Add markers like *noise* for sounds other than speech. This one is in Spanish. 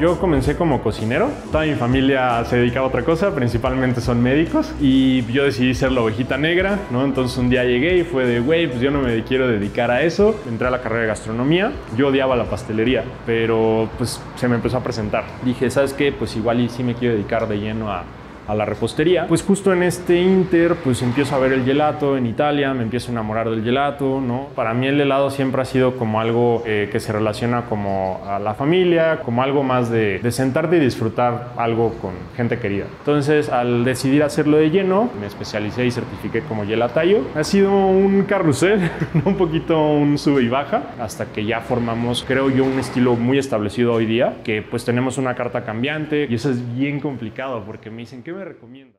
Yo comencé como cocinero, toda mi familia se dedicaba a otra cosa, principalmente son médicos, y yo decidí ser la ovejita negra, ¿no? Entonces un día llegué y fue de, güey, pues yo no me quiero dedicar a eso. Entré a la carrera de gastronomía, yo odiaba la pastelería, pero pues se me empezó a presentar. Dije, ¿sabes qué? Pues igual sí me quiero dedicar de lleno a a la repostería. Pues justo en este inter, pues empiezo a ver el gelato en Italia, me empiezo a enamorar del gelato, ¿no? Para mí el helado siempre ha sido como algo eh, que se relaciona como a la familia, como algo más de, de, sentarte y disfrutar algo con gente querida. Entonces, al decidir hacerlo de lleno, me especialicé y certifiqué como gelatayo. Ha sido un carrusel, *laughs* un poquito un sube y baja, hasta que ya formamos, creo yo, un estilo muy establecido hoy día, que pues tenemos una carta cambiante y eso es bien complicado porque me dicen, ¿qué me recomienda?